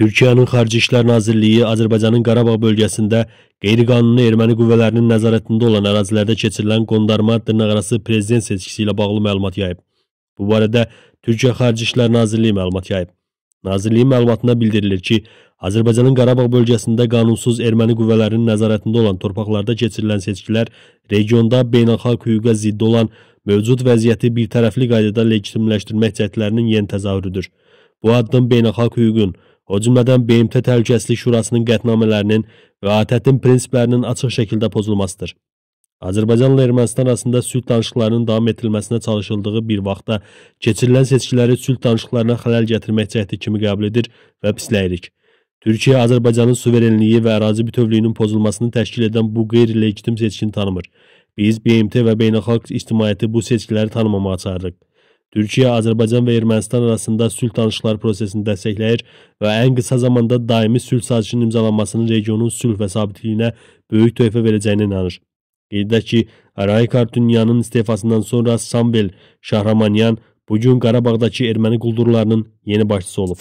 Türkiyənin Xarici İşlər Nazirliyi Azərbaycanın Qarabağ bölgəsində qeyri-qanuni erməni qüvvələrinin nəzarətində olan ərazilərdə keçirilən qondarma dırnaqarası prezident seçkisi ilə bağlı məlumat yayıb. Bu barədə Türkiyə Xarici İşlər Nazirliyi məlumat yayıb. Nazirliyin məlumatında bildirilir ki, Azərbaycanın Qarabağ bölgəsində qanunsuz erməni qüvvələrinin nəzarətində olan torpaqlarda keçirilən seçkilər regionda beynəlxalq hüquqa zidd olan mövcud vəziyyəti birtərəfli qaydada legitimləşdirmək cəhdlərinin yeni təzahürüdür. Bu addım beynəlxalq hüququn, o cümlədən BMT Təhlükəsizlik Şurasının qətnamələrinin və ATƏT-in prinsiplərinin açıq şəkildə pozulmasıdır. Azərbaycanla Ermənistan arasında sülh danışıqlarının davam etdirilməsinə çalışıldığı bir vaxtda keçirilən seçkiləri sülh danışıqlarına xələl gətirmək cəhdi kimi qəbul edir və pisləyirik. Türkiyə Azərbaycanın suverenliyi və ərazi bütövlüyünün pozulmasını təşkil edən bu qeyri-legitim seçkini tanımır. Biz BMT və beynəlxalq ictimaiyyəti bu seçkiləri tanımamağa çağırırıq. Türkiyə, Azərbaycan və Ermənistan arasında sülh danışıqları prosesini dəstəkləyir və ən qısa zamanda daimi sülh sazişinin imzalanmasının regionun sülh və sabitliyinə böyük töhfə verəcəyinə inanır. Qeyd edək ki, Arayi Kartunyanın istefasından sonra Samvel Şahramanyan bugün Qarabağdakı erməni quldurlarının yeni başçısı olub.